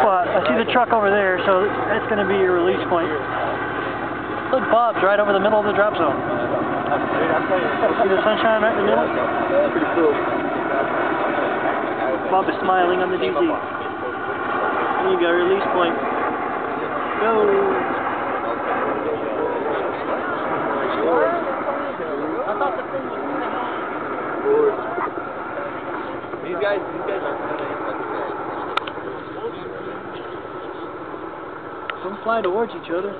spot. I see the truck over there, so that's going to be your release point. Look, Bob's right over the middle of the drop zone. See the sunshine right in the middle? Bob is smiling on the DZ. There you go, release point. Go. These guys, these guys are Don't fly towards each other.